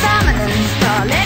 summer's calling.